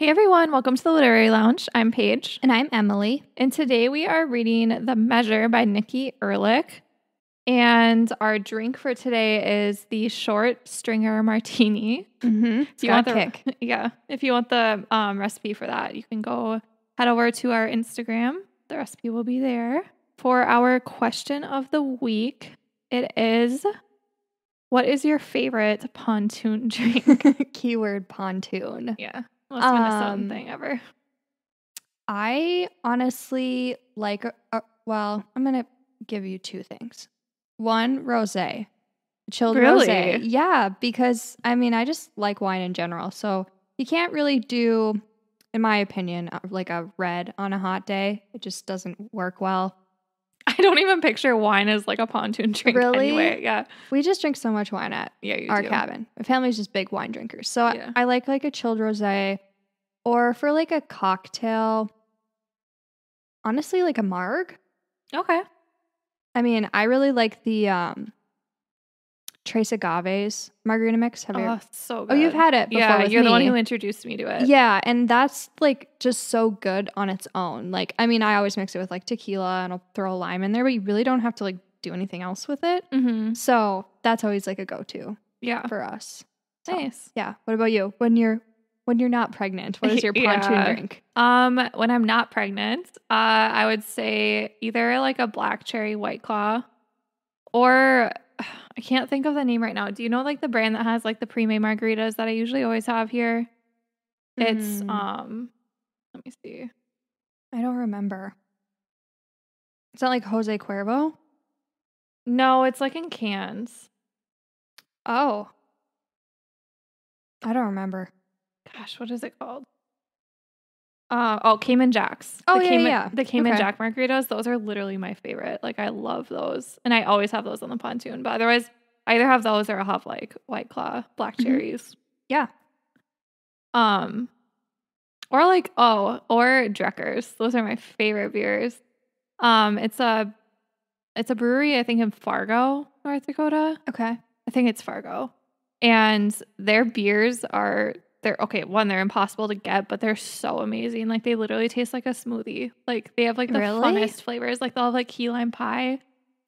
Hey everyone, welcome to the Literary Lounge. I'm Paige, And I'm Emily. and today we are reading The Measure by Nikki Erlick. And our drink for today is the short stringer martini. Mm-hmm. You want the yeah, if you want the um, recipe for that, you can go head over to our Instagram. The recipe will be there. For our question of the week, it is what is your favorite pontoon drink? Keyword pontoon. yeah, most Minnesotan Um, thing ever. I honestly like, a, a- well, I'm going to give you two things. One, rose. Chilled rose. Yeah, because I mean, I just like wine in general. So you can't really do, in my opinion, uh, like a red on a hot day. It just doesn't work well. I don't even picture wine as like a pontoon drink Really? anyway. Yeah. We just drink so much wine at Yeah, our do. cabin. My family's just big wine drinkers. So I- I, like like a chilled rosé or for like a cocktail honestly like a marg. Okay. I mean, I really like the um Tres Agaves margarita mix. Have you Oh, so good. Oh, you've had it before Yeah, you're the one who introduced me to it. Yeah, and that's like just so good on its own. Like, I mean, I always mix it with like tequila and I'll throw a lime in there, but you really don't have to like do anything else with it. Mm-hmm. So that's always like a go-to Yeah. for us. So, Nice. Yeah. What about you? When you're when you're not pregnant, what is your pontoon Yeah. drink? Um, when I'm not pregnant, uh, I would say either like a black cherry white claw or I can't think of the name right now. Do you know like the brand that has like the pre-made margaritas that I usually always have here? It's Mm, um let me see. I don't remember. Is that like Jose Cuervo? No, it's like in cans. Oh. I don't remember. Gosh, what is it called? Uh, oh, Cayman Jacks. Oh, the yeah, Cayman, yeah. The Cayman Okay. Jack margaritas, those are literally my favorite. Like, I love those. And I always have those on the pontoon. But otherwise, I either have those or I'll have like White Claw, Black Mhm. Cherries. Yeah. Um, or like, oh, or Drekkers. Those are my favorite beers. Um, it's a, it's a brewery, I think in Fargo, North Dakota. Okay. I think it's Fargo. And their beers are they're okay, one, they're impossible to get, but they're so amazing. Like they literally taste like a smoothie. Like they have like the Really? funnest flavors. Like they'll have like key lime pie.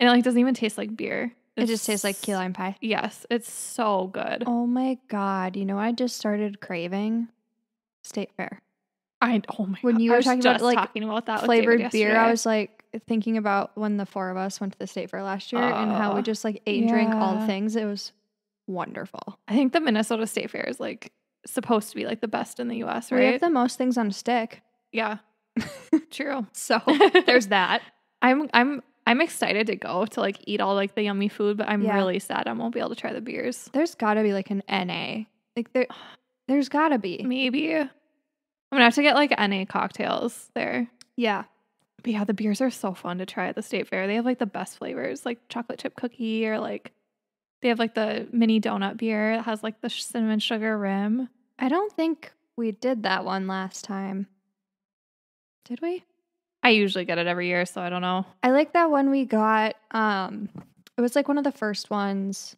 And it like doesn't even taste like beer. It just tastes like key lime pie. Yes, it's so good. Oh my god. You know I just started craving? State Fair. I oh my god. When god. you were talking about, like, talking about that Flavored beer. I was like thinking about when the four of us went to the State Fair last year and how we just like ate and drank all the things. It was wonderful. I think the Minnesota State Fair is like supposed to be like the best in the US, right? We have the most things on a stick. yeah. True. So there's that. I'm I'm I'm excited to go to like eat all like the yummy food, but I'm Yeah. really sad I won't be able to try the beers. There's gotta be like an NA. Like there there's gotta be. Maybe I'm gonna have to get like NA cocktails there. Yeah. But yeah, the beers are so fun to try at the state fair. They have like the best flavors, like chocolate chip cookie or like they have like the mini donut beer that has like the cinnamon sugar rim. I don't think we did that one last time. Did we? I usually get it every year, so I don't know. I like that one we got. Um, it was like one of the first ones.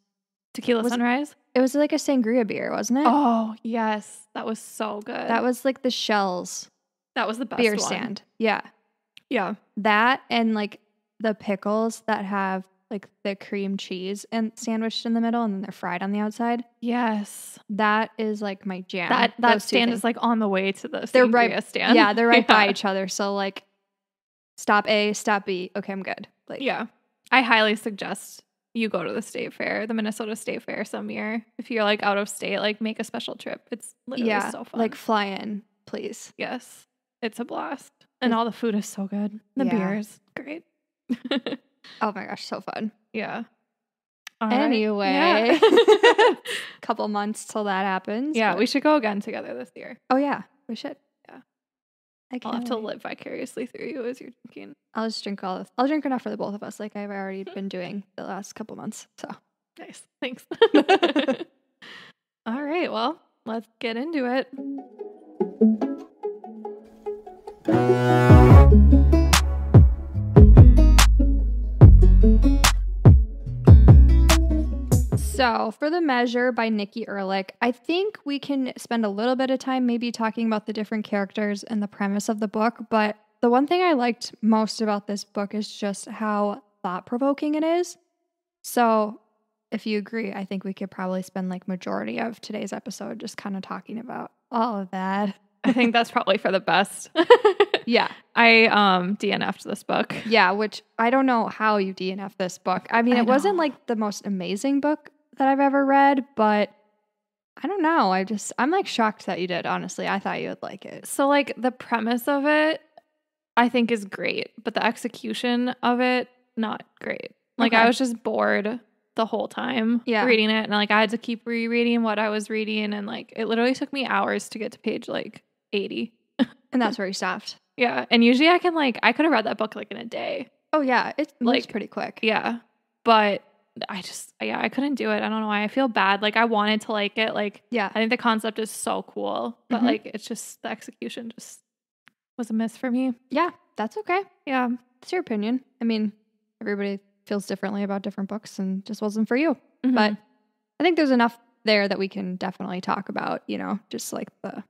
Tequila Was it- sunrise. It was like a sangria beer, wasn't it? Oh yes, that was so good. that was like the shells that was the best beer one. stand. Yeah, Yeah, that and like the pickles that have like the cream cheese and sandwiched in the middle, and then they're fried on the outside. yes. That is like my jam. that that those stand is like on the way to the They're right- stand. yeah, they're right by each other. So like, stop A, stop B. Okay, I'm good. Like, Yeah. I highly suggest you go to the state fair, the Minnesota State Fair some year. If you're like out of state, like make a special trip. It's literally yeah, so fun. like fly in, please. yes. It's a blast. And It's- all the food is so good. The Yeah. beer is great. Oh my gosh, so fun. yeah. All. Anyway, Yeah. couple months till that happens. yeah, but- we should go again together this year. Oh yeah, we should. Yeah. I I'll can't have to live vicariously through you as you're drinking. I'll just drink all of. I'll drink enough for the both of us, like I've already hmm. been doing the last couple months. So Nice. Thanks. All right. Well, let's get into it. So for the measure by Nikki Erlick, I think we can spend a little bit of time maybe talking about the different characters and the premise of the book. But the one thing I liked most about this book is just how thought provoking it is. So, if you agree, I think we could probably spend like majority of today's episode just kind of talking about all of that. I think that's probably for the best. Yeah. I um DNF'd this book. Yeah, which I don't know how you DNF this book. I mean, I it wasn't like the most amazing book that I've ever read, but I don't know. I just I'm like shocked that you did, honestly. I thought you would like it. So like the premise of it I think is great, but the execution of it not great. Like I was just bored the whole time Yeah. reading it and like I had to keep rereading what I was reading and like it literally took me hours to get to page like 80. And that's where you stopped. Yeah, and usually I can like I could have read that book like in a day. Oh yeah, it moves Like, pretty quick. Yeah. But I just yeah, I couldn't do it. I don't know why. I feel bad. Like I wanted to like it. Like Yeah. I think the concept is so cool, but Mhm. like it's just the execution just was a miss for me. Yeah, that's okay. Yeah. It's your opinion. I mean, everybody feels differently about different books and just wasn't for you. Mhm. But I think there's enough there that we can definitely talk about, you know, just like the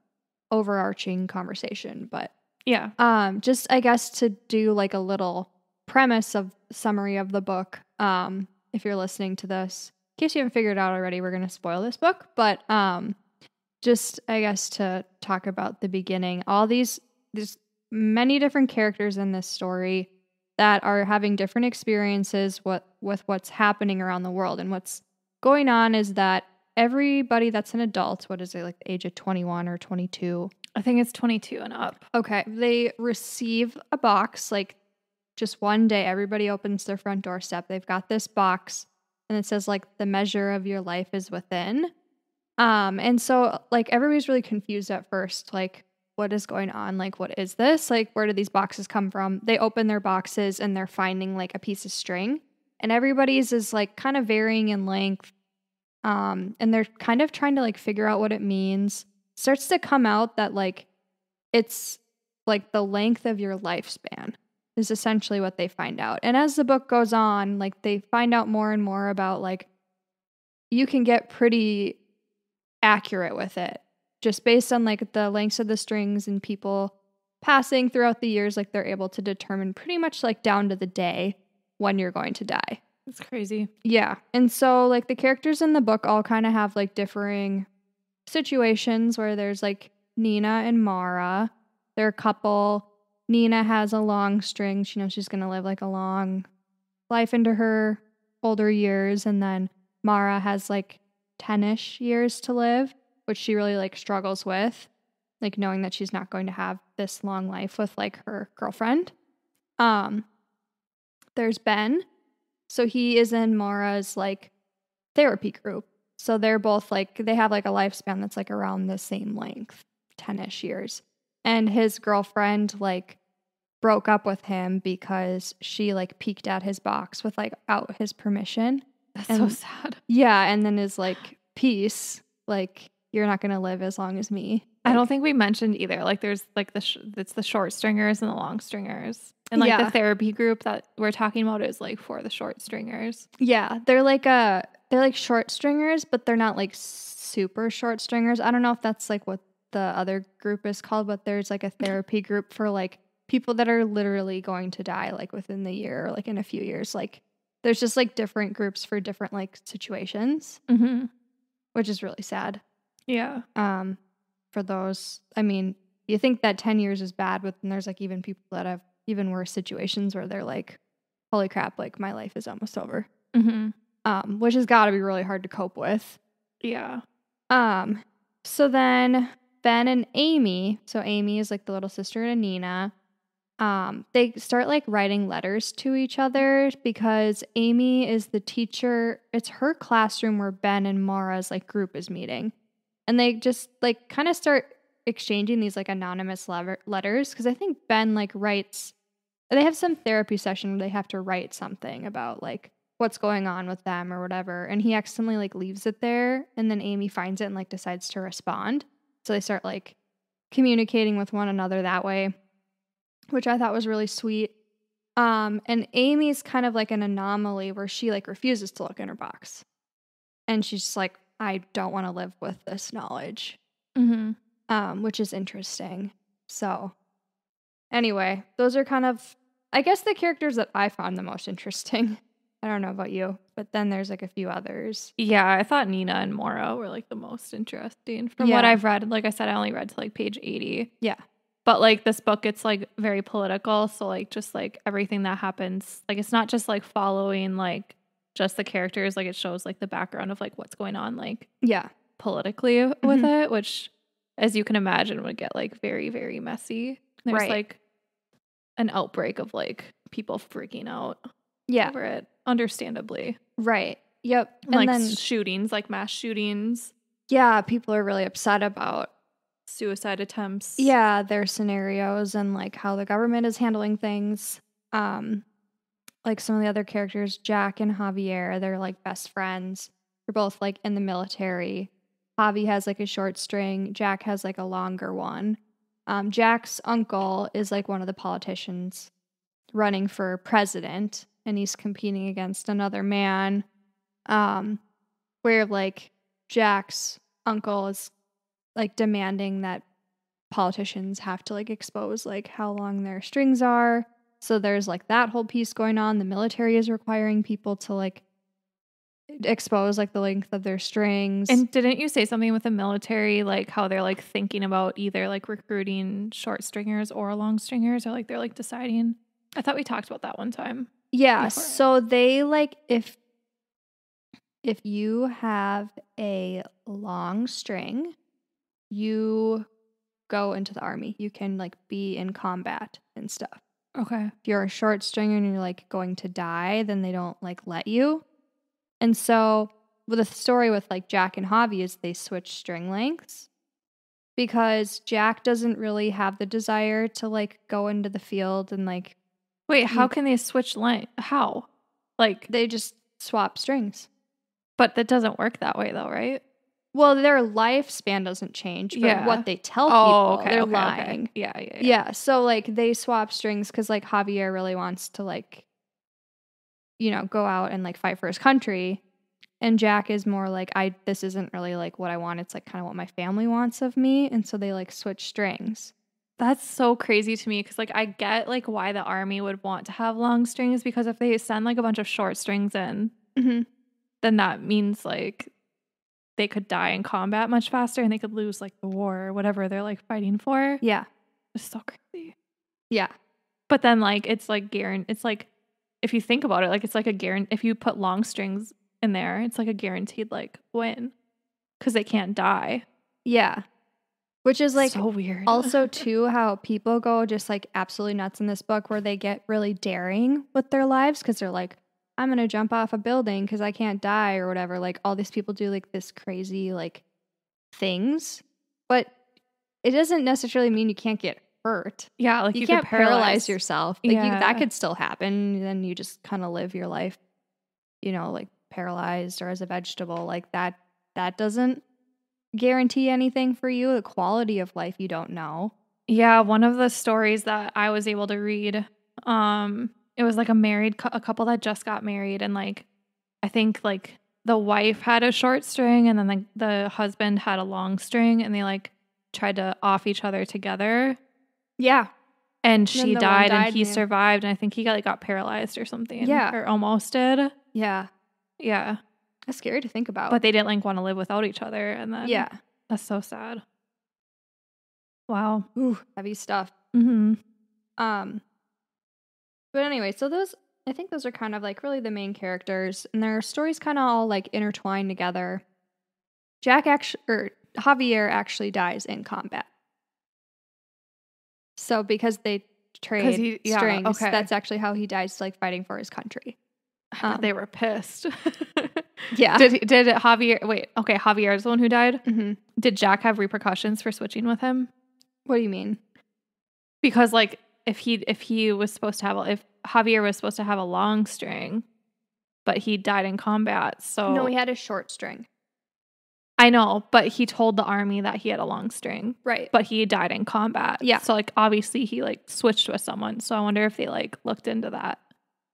overarching conversation. But yeah. um just I guess to do like a little premise of summary of the book. Um if you're listening to this, in case you haven't figured it out already, we're going to spoil this book, but um just I guess to talk about the beginning. All these there's many different characters in this story that are having different experiences what with what's happening around the world and what's going on is that everybody that's an adult, what is it like the age of 21 or 22, I think it's 22 and up. Okay. They receive a box like just one day. Everybody opens their front doorstep. They've got this box and it says like the measure of your life is within. Um, and so like everybody's really confused at first, like, what is going on? Like, what is this? Like, where did these boxes come from? They open their boxes and they're finding like a piece of string. And everybody's is like kind of varying in length. Um, and they're kind of trying to like figure out what it means. Starts to come out that like it's like the length of your lifespan is essentially what they find out. And as the book goes on, like they find out more and more about like you can get pretty accurate with it just based on like the lengths of the strings and people passing throughout the years like they're able to determine pretty much like down to the day when you're going to die. It's crazy. Yeah. And so like the characters in the book all kind of have like differing situations where there's like Nina and Maura. They're a couple. Nina has a long string. She knows she's going to live like a long life into her older years and then Maura has like 10ish years to live, which she really like struggles with, like knowing that she's not going to have this long life with like her girlfriend. Um there's Ben. So he is in Maura's like therapy group. So they're both like they have like a lifespan that's like around the same length, 10ish years. And his girlfriend like broke up with him because she like peeked at his box with like out his permission. That's And- so sad. Yeah, and then is like peace, like you're not going to live as long as me. I don't think we mentioned either. Like there's like the sh- it's the short stringers and the long stringers. And like Yeah. the therapy group that we're talking about is like for the short stringers. Yeah, they're like a they're like short stringers, but they're not like super short stringers. I don't know if that's like what the other group is called, but there's like a therapy group for like people that are literally going to die like within the year or like in a few years. Like there's just like different groups for different like situations, Mm-hmm. which is really sad. Yeah. Um for those, I mean, you think that 10 years is bad, but then there's like even people that have even worse situations where they're like holy crap, like my life is almost over. Mm-hmm. Um which has got to be really hard to cope with. Yeah. Um, so then Ben and Amy, so Amy is like the little sister to Nina. Um, they start like writing letters to each other because Amy is the teacher. It's her classroom where Ben and Maura's like group is meeting. And they just like kind of start exchanging these like anonymous lever- letters because I think Ben like writes they have some therapy session where they have to write something about like what's going on with them or whatever and he accidentally like leaves it there and then amy finds it and like decides to respond so they start like communicating with one another that way which i thought was really sweet um and amy's kind of like an anomaly where she like refuses to look in her box and she's just like, I don't want to live with this knowledge, Mm-hmm. um, which is interesting. So, anyway, those are kind of, I guess, the characters that I found the most interesting. I don't know about you, but then there's like a few others. Yeah, I thought Nina and Maura were like the most interesting from what I've read. Like I said, I only read to like page 80. Yeah. But like this book, it's like very political. So like just like everything that happens, like it's not just like following like just the characters, like it shows like the background of like what's going on like Yeah. politically with mm-hmm. it, which as you can imagine would get like very, very messy. There's Right. like an outbreak of like people freaking out Yeah. over it, understandably. Right. Yep. And like then, shootings, like mass shootings. yeah, people are really upset about suicide attempts. yeah their scenarios and like how the government is handling things um like some of the other characters jack and javier they're like best friends they're both like in the military javi has like a short string jack has like a longer one um jack's uncle is like one of the politicians running for president and he's competing against another man um where like jack's uncle is like demanding that politicians have to like expose like how long their strings are. So there's like that whole piece going on. The military is requiring people to like expose like the length of their strings. And didn't you say something with the military, like how they're like thinking about either like recruiting short stringers or long stringers, or like they're like deciding? I thought we talked about that one time. Yeah, so they like if if you have a long string, you go into the army. You can like be in combat and stuff. Okay. if you're a short stringer and you're like going to die, then they don't like let you. And so with the story with like Jack and Javi is they switch string lengths because Jack doesn't really have the desire to like go into the field and like Wait, how mm. can they switch length? How? Like, they just swap strings. but that doesn't work that way though, right? Well, their lifespan doesn't change, but Yeah. what they tell oh, people, they're Oh, lying. Yeah, yeah, yeah. Yeah, so like they swap strings because like Javier really wants to like, you know, go out and like fight for his country, and Jack is more like I this isn't really like what I want. It's like kind of what my family wants of me, and so they like switch strings. That's so crazy to me because, like, I get like why the army would want to have long strings because if they send like a bunch of short strings in, Mm-hmm. then that means like they could die in combat much faster and they could lose like the war or whatever they're like fighting for. Yeah, It's so crazy. yeah, But then like it's like guaranteed. It's like if you think about it, like it's like a guarantee. If you put long strings in there, it's like a guaranteed like win because they can't die. yeah. Which is like so weird. also too how people go just like absolutely nuts in this book where they get really daring with their lives because they're like i'm gonna jump off a building because i can't die or whatever. Like all these people do like this crazy like things. But it doesn't necessarily mean you can't get hurt. Yeah, like you, you, can't paralyze yourself. Like you, Yeah. that could still happen then you just kind of live your life you know like paralyzed or as a vegetable. Like that that doesn't guarantee anything for you the quality of life you don't know. Yeah, one of the stories that I was able to read, um, it was like a married a couple that just got married, and like I think like the wife had a short string, and then the the husband had a long string, and they like tried to off each other together, yeah. And she one died, died, and he survived, and I think he got like got paralyzed or something, Yeah. or almost did, yeah. Yeah, that's scary to think about but they didn't like want to live without each other, and then yeah that's so sad. Wow. Ooh, heavy stuff hmm um but anyway so those i think those are kind of like really the main characters and their stories kind of all like intertwined together jack actually or javier actually dies in combat so because they trade he- yeah, strings okay. that's actually how he dies like fighting for his country Um, they were pissed. yeah Did did Javier wait? Okay, Javier is the one who died. hmm Did Jack have repercussions for switching with him? what do you mean Because like if he if he was supposed to have a- if Javier was supposed to have a long string, but he died in combat. So no he had a short string I know, but he told the army that he had a long string, right but he died in combat. Yeah. So like obviously he like switched with someone. So I wonder if they like looked into that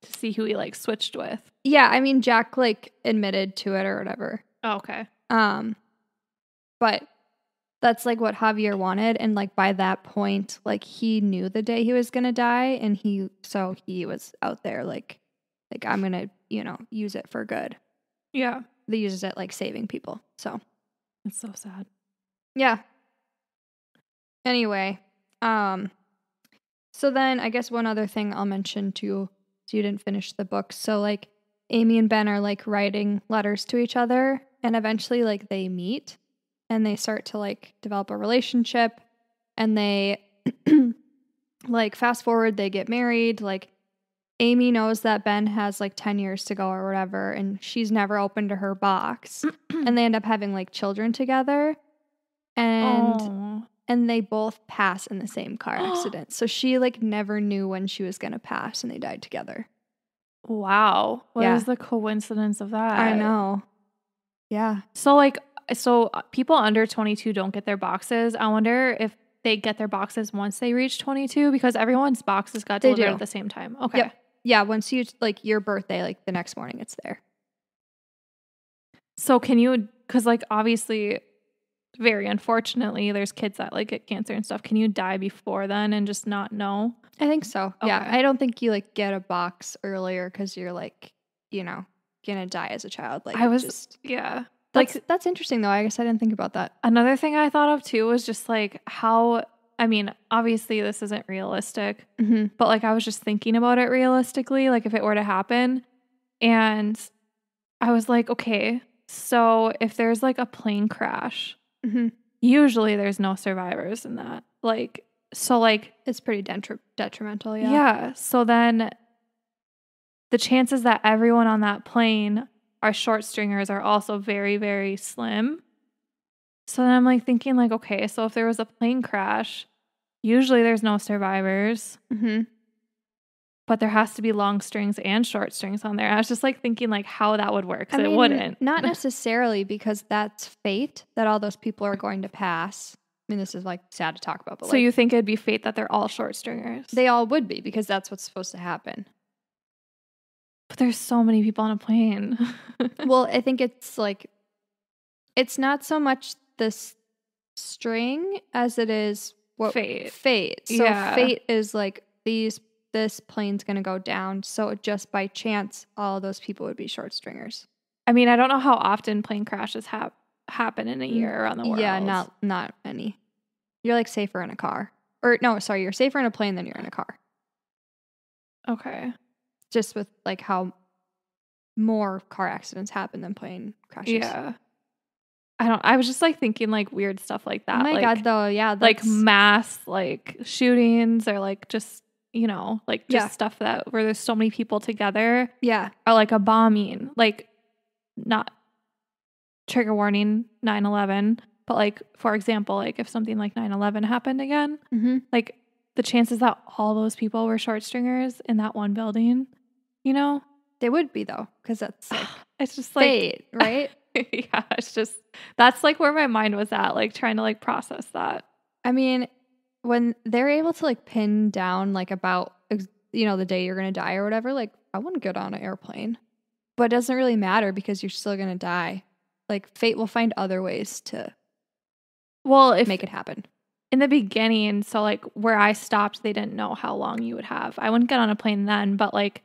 to see who he like switched with. yeah i mean jack like admitted to it or whatever Oh, okay. Um, but that's like what Javier wanted, and like by that point, like he knew the day he was gonna die, and he so he was out there like, like I'm gonna you know use it for good. Yeah. They uses it like saving people. So It's so sad. yeah. Anyway, um, so then I guess one other thing I'll mention too, so you didn't finish the book. So like Amy and Ben are like writing letters to each other, and eventually like they meet and they start to like develop a relationship, and they like fast forward, they get married. Like Amy knows that Ben has like 10 years to go or whatever, and she's never opened to her box. and they end up having like children together. And oh. And they both pass in the same car accident. so she like never knew when she was gonna pass and they died together. wow. What is Yeah. the coincidence of that? I know. Yeah. So like so uh, people under 22 don't get their boxes. I wonder if they get their boxes once they reach 22 because everyone's boxes got They delivered do. at the same time. Okay. Yep. Yeah, once you like your birthday, like the next morning it's there. So can you cuz like obviously very unfortunately there's kids that like get cancer and stuff. Can you die before then and just not know? I think so. Yeah. I don't think you like get a box earlier because you're like, you know, gonna die as a child. Like I was just yeah. that's Like that's interesting though. I guess I didn't think about that. another thing I thought of too was just like how I mean, obviously this isn't realistic, Mm-hmm. but like I was just thinking about it realistically, like if it were to happen. And I was like, okay, so if there's like a plane crash, Mm-hmm. usually there's no survivors in that. Like, so like, It's pretty detri- detrimental. yeah. Yeah. So then the chances that everyone on that plane are short stringers are also very, very slim. So then I'm like thinking, like, okay, so if there was a plane crash, usually there's no survivors. Mm-hmm. But there has to be long strings and short strings on there. I was just like thinking like how that would work. I it wouldn't. Not necessarily because that's fate that all those people are going to pass. I mean, this is like sad to talk about, but so like, you think it'd be fate that they're all short stringers? they all would be because that's what's supposed to happen. but there's so many people on a plane. well, I think it's like it's not so much this string as it is what Fate. Fate. So Yeah. fate is like these this plane's gonna go down. So just by chance, all those people would be short stringers. I mean, I don't know how often plane crashes hap- happen in a Mm, year around the world. Yeah, not not any. You're like safer in a car. Or no, sorry, you're safer in a plane than you're in a car. okay. Just with like how more car accidents happen than plane crashes. Yeah. I don't. I was just like thinking like weird stuff like that. Oh my like, god, though, yeah, like mass like shootings or like just you know like just Yeah. stuff that where there's so many people together yeah, or like a bombing, like not trigger warning 9/11, but like for example, like if something like 9/11 happened again, mm-hmm. like the chances that all those people were short stringers in that one building, you know, they would be though, because that's like it's just like fate, right? yeah, it's just that's like where my mind was at, like trying to like process that. I mean, when they're able to like pin down like about you know the day you're gonna die or whatever, like I wouldn't get on an airplane, but it doesn't really matter because you're still gonna die. Like fate will find other ways to Well, if make it happen. in the beginning, so like where I stopped, they didn't know how long you would have. I wouldn't get on a plane then, but like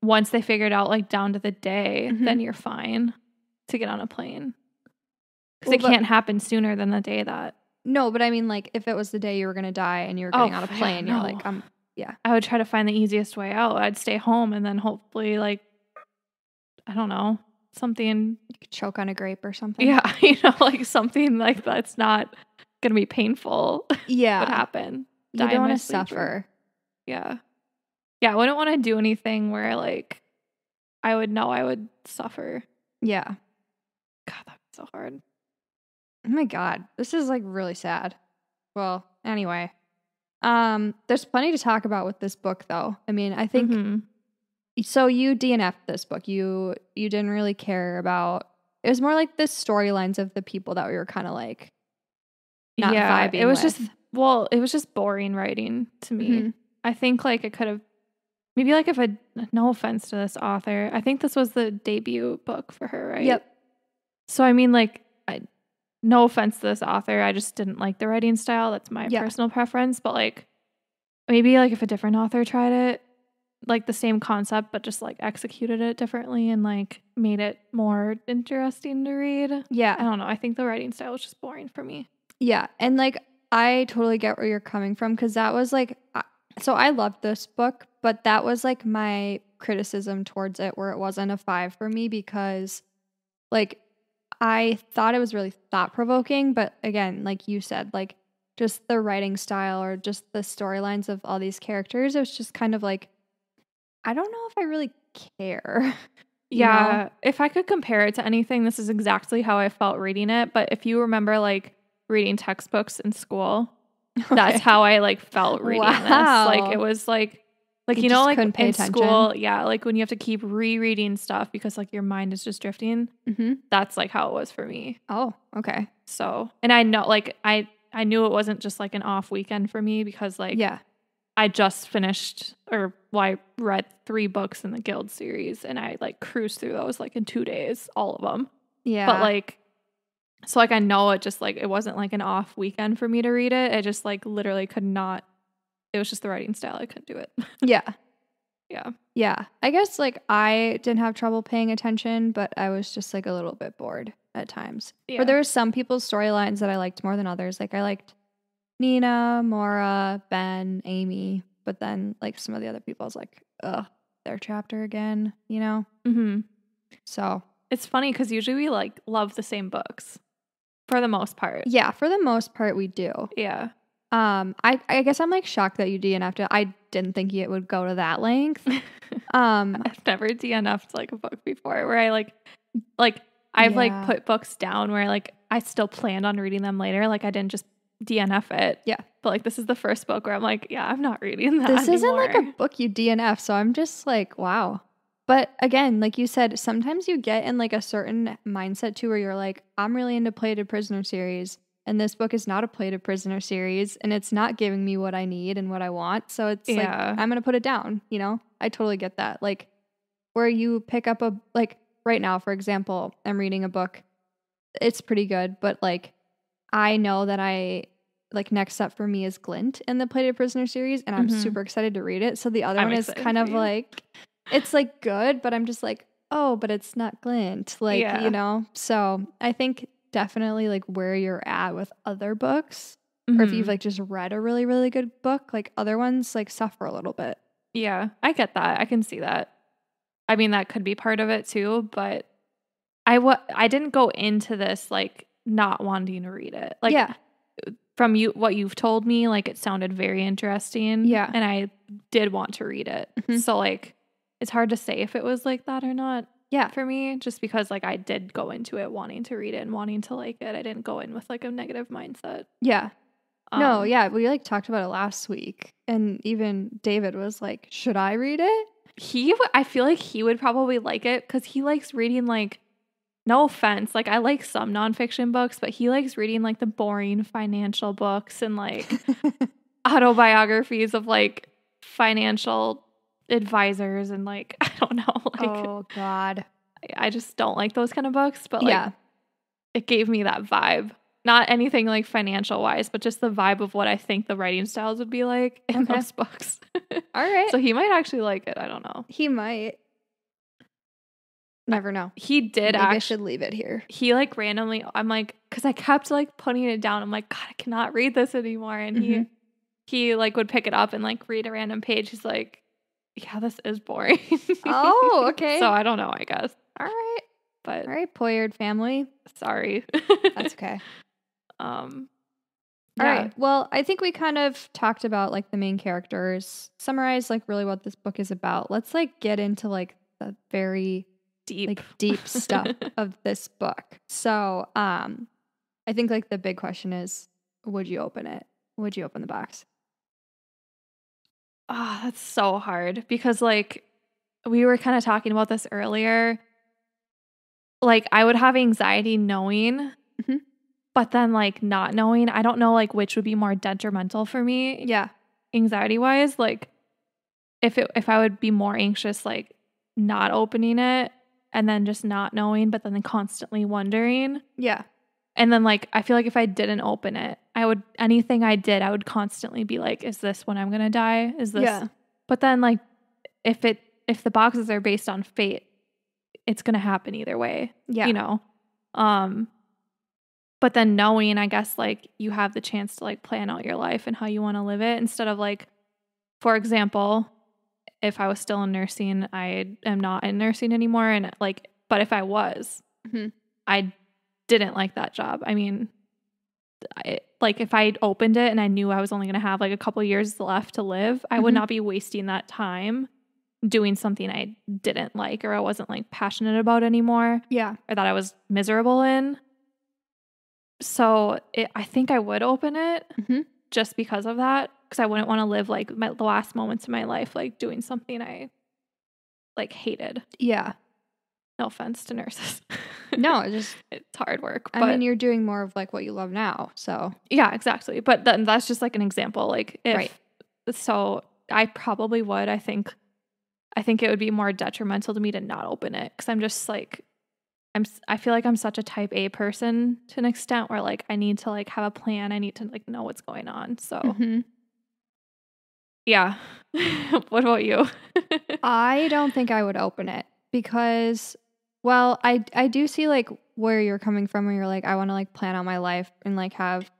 once they figured out like down to the day, Mhm. then you're fine to get on a plane. Because Well, it can't happen sooner than the day that No, but I mean, like if it was the day you were gonna die and you were Oh, getting on a yeah, plane, you're no. like, um, yeah. I would try to find the easiest way out. I'd stay home and then hopefully like I don't know, something you could choke on a grape or something. yeah, you know, like something like that's not gonna be painful would yeah. happen. You die in don't my want to sleep or- suffer. Yeah. Yeah, I wouldn't want to do anything where like I would know I would suffer. Yeah. God, that's so hard. Oh my god, this is like really sad. Well, anyway, um, there's plenty to talk about with this book, though. I mean, I think Mhm. so. You DNF'd this book. You you didn't really care about. It was more like the storylines of the people that we were kind of like. not yeah, vibing it was with. just well, it was just boring writing to me. Mhm. I think like it could have maybe like if I no offense to this author, I think this was the debut book for her, right? Yep. So I mean, like, no offense to this author, I just didn't like the writing style. That's my Yeah. personal preference. But like, maybe like if a different author tried it, like the same concept, but just like executed it differently and like made it more interesting to read. Yeah. I don't know. I think the writing style was just boring for me. Yeah. And like, I totally get where you're coming from because that was like, so I loved this book, but that was like my criticism towards it where it wasn't a five for me because like I thought it was really thought provoking. But again, like you said, like just the writing style or just the storylines of all these characters, it was just kind of like, I don't know if I really care. you know? Yeah. If I could compare it to anything, this is exactly how I felt reading it. But if you remember like reading textbooks in school, that's how I like felt reading this. Like it was like like You you, know like in attention. school, yeah, like when you have to keep rereading stuff because like your mind is just drifting. Mhm. That's like how it was for me. Oh, okay. So, and I know like I I knew it wasn't just like an off weekend for me because like yeah. I just finished or well, I read three books in the Guild series and I like cruised through those like in 2 days, all of them. Yeah. But like so like I know it just like it wasn't like an off weekend for me to read it. I just like literally could not it was just the writing style. I couldn't do it. yeah. yeah. Yeah. I guess like I didn't have trouble paying attention, but I was just like a little bit bored at times. Yeah. Or there were some people's storylines that I liked more than others. Like I liked Nina, Maura, Ben, Amy, but then like some of the other people I was like, ugh, their chapter again, you know? Mhm. So It's funny cuz usually we like love the same books for the most part. yeah, for the most part we do. Yeah. Um, I, I guess I'm like shocked that you DNF'd it. I didn't think it would go to that length. Um, I've never DNF'd like a book before where I like like I've Yeah. like put books down where like I still planned on reading them later. Like I didn't just DNF it. Yeah. But like this is the first book where I'm like, yeah, I'm not reading that. this isn't like a book you DNF, so I'm just like, wow. But again, like you said, sometimes you get in like a certain mindset too where you're like, I'm really into Plated Prisoner series, and this book is not a Plated Prisoner series, and it's not giving me what I need and what I want. So it's like Yeah. I'm gonna put it down, you know? I totally get that. Like where you pick up a like right now, for example, I'm reading a book. It's pretty good, but like I know that I like next up for me is Glint in the Plated Prisoner series, and I'm Mhm. super excited to read it. So the other I'm one is kind of like it's like good, but I'm just like, oh, but it's not Glint. Like, Yeah. you know? So I think definitely like where you're at with other books, or if you've like just read a really, really good book, like other ones like suffer a little bit. Yeah, I get that. I can see that. I mean, that could be part of it too, but I wa- I didn't go into this like not wanting to read it. Like yeah. from you what you've told me, like it sounded very interesting. Yeah. And I did want to read it. Mhm. So like it's hard to say if it was like that or not Yeah. for me, just because like I did go into it wanting to read it and wanting to like it. I didn't go in with like a negative mindset. Yeah. no, Um, yeah. We like talked about it last week. And even David was like, should I read it? he w- i feel like he would probably like it because he likes reading like no offense like i like some nonfiction books but he likes reading like the boring financial books and like autobiographies of like financial advisors and like i don't know like oh, God. i just don't like those kind of books but like yeah. it gave me that vibe not anything like financial wise but just the vibe of what i think the writing styles would be like in Okay. those books All right. so he might actually like it i don't know he might. Never know. he did Maybe I should leave it here. he like randomly i'm like because i kept like putting it down i'm like god i cannot read this anymore and Mhm. he he like would pick it up and like read a random page he's like yeah this is boring Oh, okay. so i don't know i guess All right. but All right, Poyard family. sorry That's okay. um All yeah. right. Well, I think we kind of talked about like the main characters, summarize like really what this book is about. Let's like get into like the very deep like deep stuff of this book. So, um I think like the big question is would you open it? Would you open the box? Ah, that's so hard because like we were kind of talking about this earlier. Like I would have anxiety knowing, Mhm. but then like not knowing. I don't know like which would be more detrimental for me Yeah. anxiety wise. Like if it if I would be more anxious like not opening it and then just not knowing, but then constantly wondering. Yeah. And then like I feel like if I didn't open it, I would anything I did, I would constantly be like, is this when I'm gonna die? Is this Yeah. but then like if it if the boxes are based on fate, it's gonna happen either way. Yeah. You know? Um but then knowing, I guess like you have the chance to like plan out your life and how you want to live it instead of like, for example, if I was still in nursing, I am not in nursing anymore. And like, but if I was, Mhm. I didn't like that job. I mean, I, like if I opened it and I knew I was only going to have like a couple years left to live, I would Mhm. not be wasting that time doing something I didn't like or I wasn't like passionate about anymore Yeah. or that I was miserable in. So it, I think I would open it Mhm. just because of that, because I wouldn't want to live like my, the last moments of my life like doing something I like hated. Yeah. No offense to nurses. No, it's just it's hard work. I mean you're doing more of like what you love now. So yeah, exactly. But then that's just like an example. Like if Right. so, I probably would. I think, I think it would be more detrimental to me to not open it because I'm just like, I'm. I feel like I'm such a Type A person to an extent where like I need to like have a plan. I need to like know what's going on. So Mhm. yeah. what about you? I don't think I would open it because well, I I do see like where you're coming from where you're like I want to like plan out my life and like have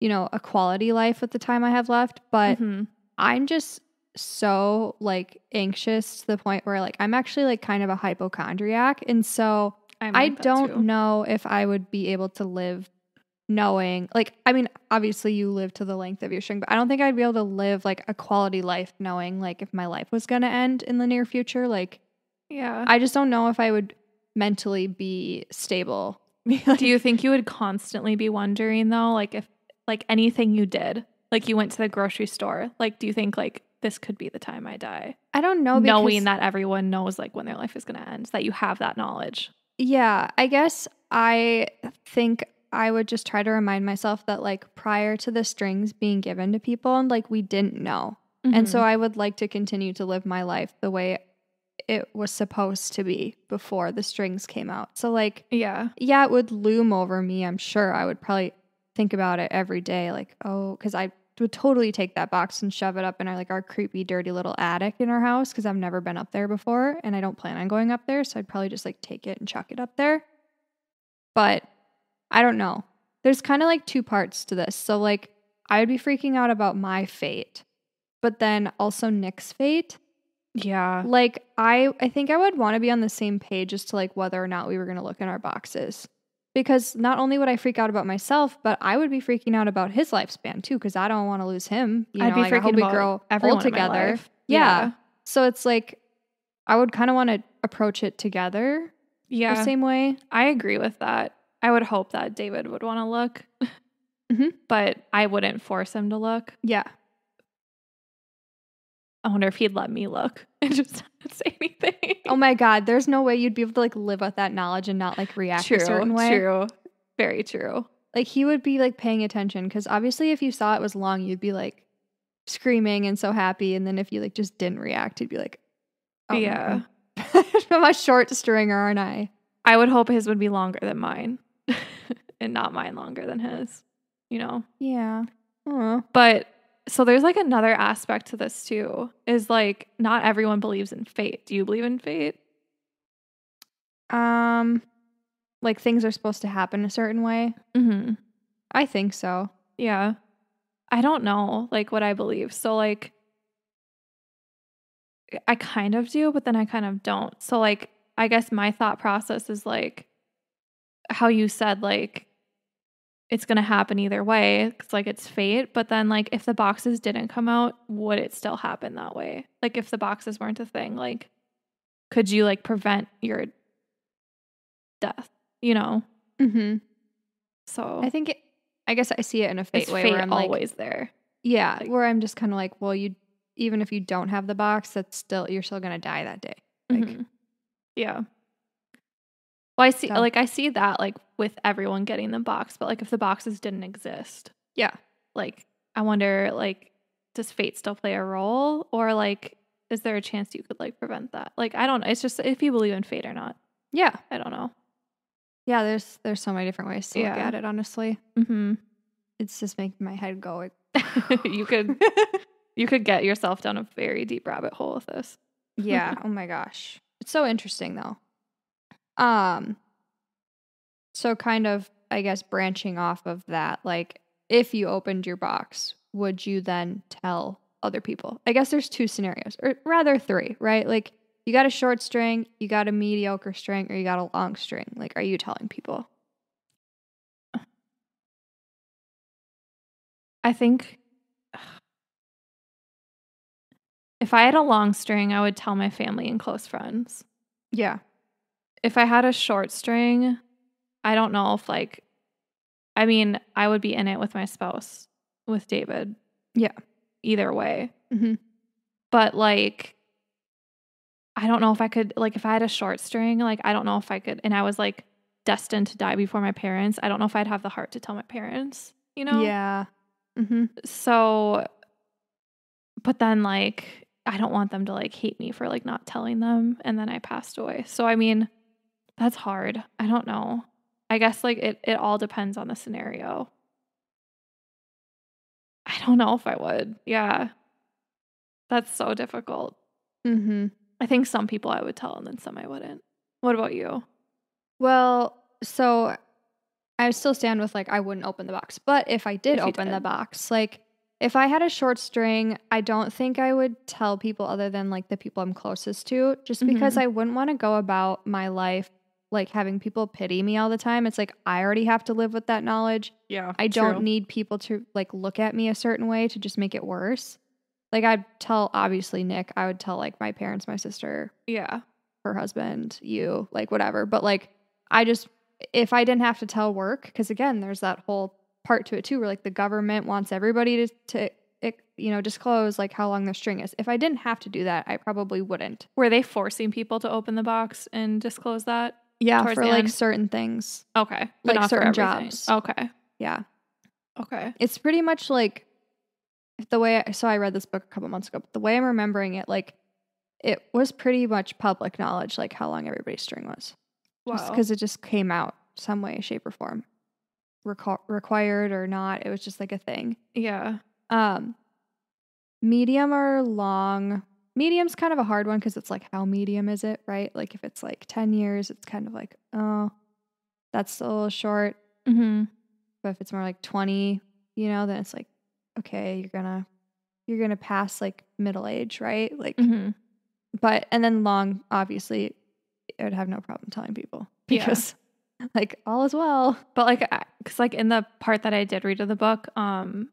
you know, a quality life with the time I have left, but Mhm. I'm just so like anxious to the point where like I'm actually like kind of a hypochondriac and so I'm I don't too. know if I would be able to live knowing like I mean obviously you live to the length of your string but I don't think I'd be able to live like a quality life knowing like if my life was going to end in the near future like Yeah. I just don't know if I would mentally be stable. Do you think you would constantly be wondering though, like if like anything you did, like you went to the grocery store, like do you think like this could be the time I die? I don't know because, Knowing that everyone knows like when their life is going to end, that you have that knowledge. Yeah, I guess I think I would just try to remind myself that like prior to the strings being given to people and like we didn't know. And so Mhm. I would like to continue to live my life the way it was supposed to be before the strings came out. So like yeah, yeah, it would loom over me. I'm sure I would probably think about it every day like, oh, cuz I would totally take that box and shove it up in our like our creepy dirty little attic in our house cuz I've never been up there before and I don't plan on going up there, so I'd probably just like take it and chuck it up there. But I don't know. There's kind of like two parts to this. So like I would be freaking out about my fate, but then also Nick's fate. Yeah, Like I I think I would want to be on the same page as to like whether or not we were going to look in our boxes. Because not only would I freak out about myself, but I would be freaking out about his lifespan too cuz I don't want to lose him. You I'd know, be like, I freaking hope we grow old together. life. Yeah. So it's like I would kind of want to approach it together yeah, the same way. I agree with that. I would hope that David would want to look, Mhm. but I wouldn't force him to look. Yeah. I wonder if he'd let me look and just not say anything. Oh my god, there's no way you'd be able to like live with that knowledge and not like react true, a certain way. true, very true. Like he would be like paying attention because obviously if you saw it was long, you'd be like screaming and so happy, and then if you like just didn't react, he'd be like, oh, Yeah. I'm a short stringer, aren't I? I would hope his would be longer than mine, and not mine longer than his. You know, Yeah. Oh. but so there's like another aspect to this too. Is like not everyone believes in fate. Do you believe in fate? Um, like things are supposed to happen a certain way. Mm-hmm. I think so. Yeah. I don't know like what I believe. So like I kind of do, but then I kind of don't. So like I guess my thought process is like how you said like it's going to happen either way cuz like it's fate, but then like if the boxes didn't come out, would it still happen that way? Like if the boxes weren't a thing, like could you like prevent your death, you know? Mm-hmm. So I think it, I guess I see it in a fate it's way fate where I'm like, always there. yeah, like- where I'm just kind of like, well, you even if you don't have the box, that's still you're still gonna die that day. Like, Mhm. yeah. Well, I see, So- like, I see that, like, with everyone getting the box, but like, if the boxes didn't exist, yeah, like, I wonder, like, does fate still play a role, or like, is there a chance you could like prevent that? Like, I don't know. It's just if you believe in fate or not. Yeah. I don't know. Yeah, there's there's so many different ways to look at it, honestly. Mm-hmm. It's just making my head go. you could you could get yourself down a very deep rabbit hole with this. yeah. oh my gosh. It's so interesting though. Um so kind of I guess branching off of that, like if you opened your box, would you then tell other people? I guess there's two scenarios, or rather three, right? Like you got a short string, you got a mediocre string, or you got a long string. Like, are you telling people? I think if I had a long string, I would tell my family and close friends. Yeah. If I had a short string, I don't know if like I mean, I would be in it with my spouse, with David. Yeah. Either way. Mhm. But like I don't know if I could like if I had a short string, like I don't know if I could and I was like destined to die before my parents. I don't know if I'd have the heart to tell my parents, you know? Yeah. Mm-hmm. So, but then like, I don't want them to like hate me for like not telling them. And then I passed away. So, I mean, that's hard. I don't know. I guess like it, it all depends on the scenario. I don't know if I would. Yeah. That's so difficult. Mm-hmm. I think some people I would tell and then some I wouldn't. What about you? Well, so I still stand with like I wouldn't open the box. But if I did If open the box, like if I had a short string, I don't think I would tell people other than like the people I'm closest to, just because Mhm. I wouldn't want to go about my life like having people pity me all the time. It's like I already have to live with that knowledge. Yeah. I don't need people to like look at me a certain way to just make it worse. Like I'd tell obviously Nick, I would tell like my parents, my sister, Yeah. her husband, you, like whatever. But like, I just, if I didn't have to tell work, because again, there's that whole part to it too, where like the government wants everybody to, to, it, you know, disclose like how long their string is. If I didn't have to do that, I probably wouldn't. Were they forcing people to open the box and disclose that? Yeah, for like end? certain things. Okay. But Like not certain jobs. Okay. Yeah, Okay. it's pretty much like the way. I, so I read this book a couple months ago. But the way I'm remembering it, like it was pretty much public knowledge, like how long everybody's string was. Wow. because it just came out some way, shape, or form, Requ- required or not. It was just like a thing. yeah. Um, medium or long. Medium's kind of a hard one because it's like how medium is it, right? Like if it's like ten years, it's kind of like oh, that's a little short. Mm-hmm. But if it's more like twenty, you know, then it's like okay, you're gonna you're gonna pass like middle age, right? Like, Mm-hmm. but and then long, obviously, I would have no problem telling people Yeah. because like all is well. But like, because like in the part that I did read of the book, um,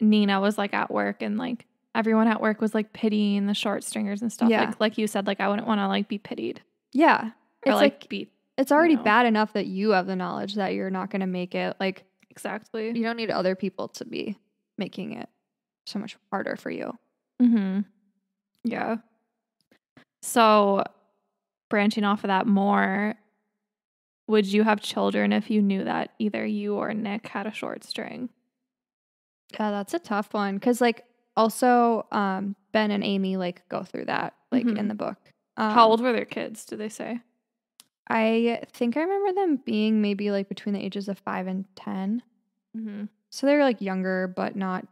Nina was like at work and like everyone at work was like pitying the short stringers and stuff. Yeah. Like, like you said, like I wouldn't want to like be pitied Yeah. or It's like, like, be it's already know. bad enough that you have the knowledge that you're not going to make it. Like exactly. you don't need other people to be making it so much harder for you. Mm-hmm. Yeah. So, branching off of that more, would you have children if you knew that either you or Nick had a short string? Yeah, that's a tough one cuz like also um Ben and Amy like go through that like Mhm. in the book. Um, How old were their kids? Do they say? I think I remember them being maybe like between the ages of 5 and 10. Mm-hmm. So they were like younger but not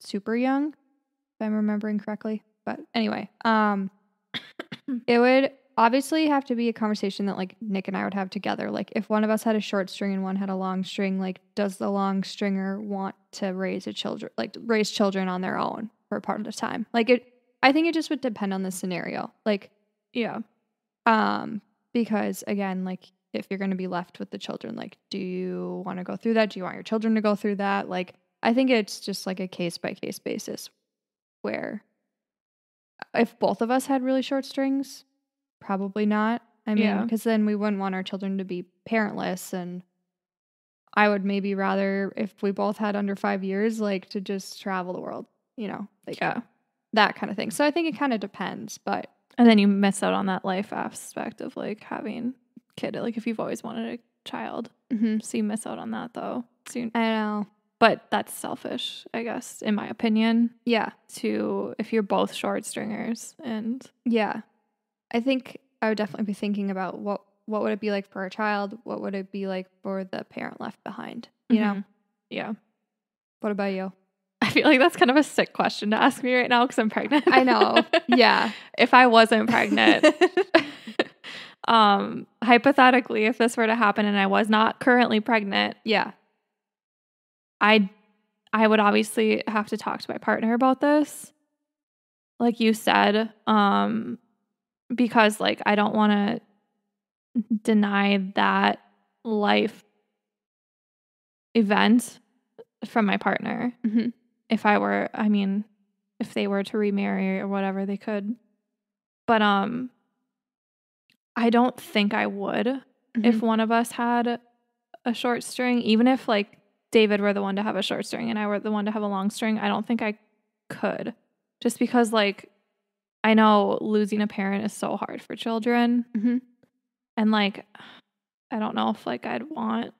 super young if I'm remembering correctly. But anyway, um it would obviously have to be a conversation that like Nick and I would have together. Like if one of us had a short string and one had a long string, like does the long stringer want to raise a children like raise children on their own for a part of the time? Like it I think it just would depend on the scenario. Like Yeah. um because again, like if you're going to be left with the children, like do you want to go through that? Do you want your children to go through that? Like I think it's just like a case by case basis where if both of us had really short strings, probably not. I mean, Yeah. because then we wouldn't want our children to be parentless and I would maybe rather if we both had under 5 years like to just travel the world, you know, like Yeah. that kind of thing. So I think it kind of depends, but And then you miss out on that life aspect of like having kid. Like if you've always wanted a child, mhm. so you miss out on that though. So you, I know. but that's selfish, I guess, in my opinion. Yeah. To if you're both short stringers and Yeah. I think I would definitely be thinking about what what would it be like for a child? What would it be like for the parent left behind? You know? Mhm. yeah. What about you? I feel like that's kind of a sick question to ask me right now because I'm pregnant. I know. Yeah. if I wasn't pregnant, um, hypothetically, if this were to happen and I was not currently pregnant, yeah. I I would obviously have to talk to my partner about this. Like you said, um because like I don't want to deny that life event from my partner. Mhm. If I were, I mean, if they were to remarry or whatever, they could. But um I don't think I would if Mhm. one of us had a short string, even if like David were the one to have a short string and I were the one to have a long string, I don't think I could. Just because like I know losing a parent is so hard for children Mhm. and like I don't know if like I'd want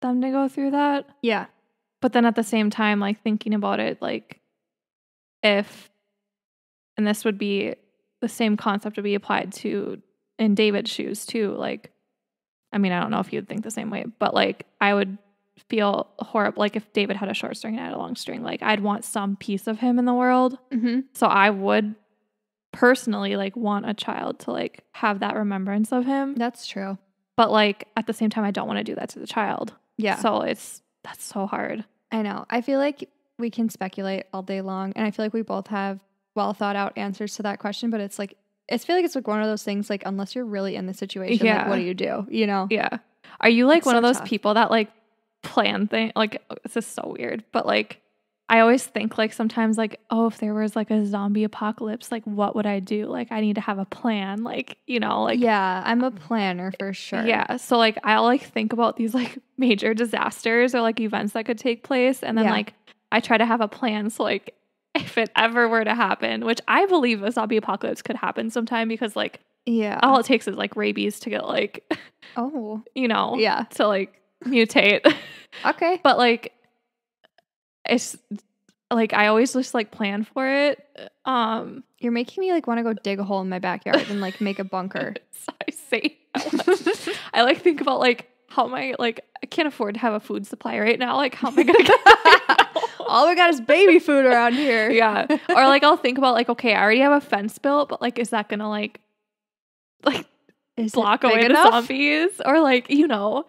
them to go through that. Yeah. But then at the same time like thinking about it like if and this would be the same concept would be applied to in David's shoes too. Like, I mean, I don't know if you'd think the same way, but like, I would feel horrible. Like, if David had a short string and I had a long string, like, I'd want some piece of him in the world. Mhm. So I would personally like want a child to like have that remembrance of him. That's true. But like, at the same time, I don't want to do that to the child. Yeah. So it's, that's so hard. I know. I feel like we can speculate all day long, and I feel like we both have well thought out answers to that question. But it's like I feel like it's like one of those things. Like unless you're really in the situation, like what do you do? You know? Yeah. Are you like It's one so of those tough. people that like plan thing? Like oh, this is so weird, but like I always think like sometimes like oh if there was like a zombie apocalypse like what would I do? Like I need to have a plan. Like you know like yeah, I'm a um, planner for sure. yeah. So like I'll like think about these like major disasters or like events that could take place, and then Yeah. like I try to have a plan. So like if it ever were to happen, which I believe a zombie apocalypse could happen sometime because like yeah. all it takes is like rabies to get like oh, you know yeah. to like mutate. Okay. but like it's like I always just like plan for it. Um You're making me like want to go dig a hole in my backyard and like make a bunker. I say I like think about like how am I like I can't afford to have a food supply right now. Like how am I gonna get all we got is baby food around here. Yeah. Or like I'll think about like, okay, I already have a fence built, but like is that gonna like like Is block away the zombies? Or like, you know.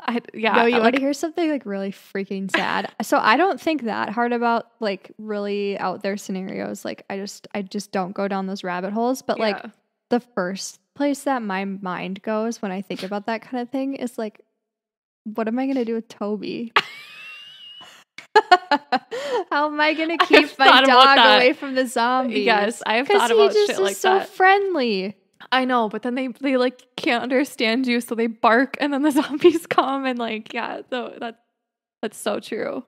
I yeah. No, you want to hear something like really freaking sad? so I don't think that hard about like really out there scenarios. Like I just I just don't go down those rabbit holes. But like the first place that my mind goes when I think about that kind of thing is like, what am I gonna do with Toby? How am I gonna keep my dog away from the zombies? Yes, I have because thought he about just shit is like so that. friendly. I know, but then they they like can't understand you, so they bark, and then the zombies come, and like yeah, so that's that's so true.